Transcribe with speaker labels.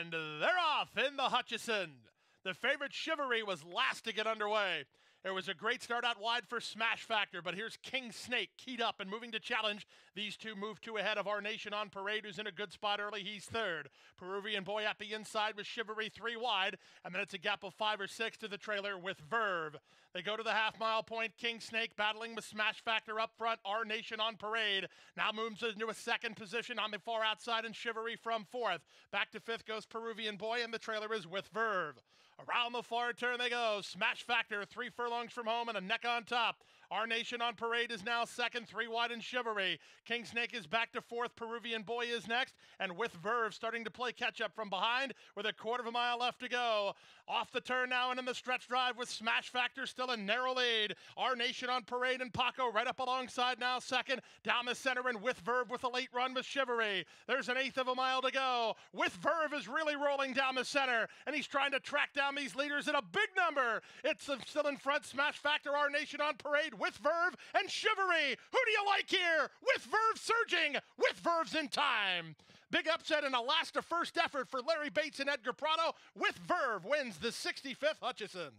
Speaker 1: And they're off in the Hutcheson. The favorite Chivalry was last to get underway. It was a great start out wide for Smash Factor, but here's King Snake keyed up and moving to challenge. These two move two ahead of Our Nation on Parade, who's in a good spot early. He's third. Peruvian Boy at the inside with Chivalry three wide, and then it's a gap of five or six to the trailer with Verve. They go to the half mile point. King Snake battling with Smash Factor up front. Our Nation on Parade now moves into a second position on the far outside, and Chivalry from fourth. Back to fifth goes Peruvian Boy, and the trailer is with Verve. Around the far turn they go. Smash Factor, three furlongs from home and a neck on top. Our Nation on Parade is now second, three wide in Chivalry. King Snake is back to fourth. Peruvian Boy is next. And with Verve starting to play catch up from behind with a quarter of a mile left to go. Off the turn now and in the stretch drive with Smash Factor still in narrow lead. Our Nation on Parade and Paco right up alongside now second. Down the center and with Verve with a late run with Chivalry. There's an eighth of a mile to go. With Verve is really rolling down the center and he's trying to track down these leaders in a big number. It's still in front. Smash Factor, Our Nation on Parade with Verve and Chivalry. Who do you like here? With Verve surging, with Verve's in time. Big upset and a last to first effort for Larry Bates and Edgar Prado. With Verve wins the 65th Hutcheson.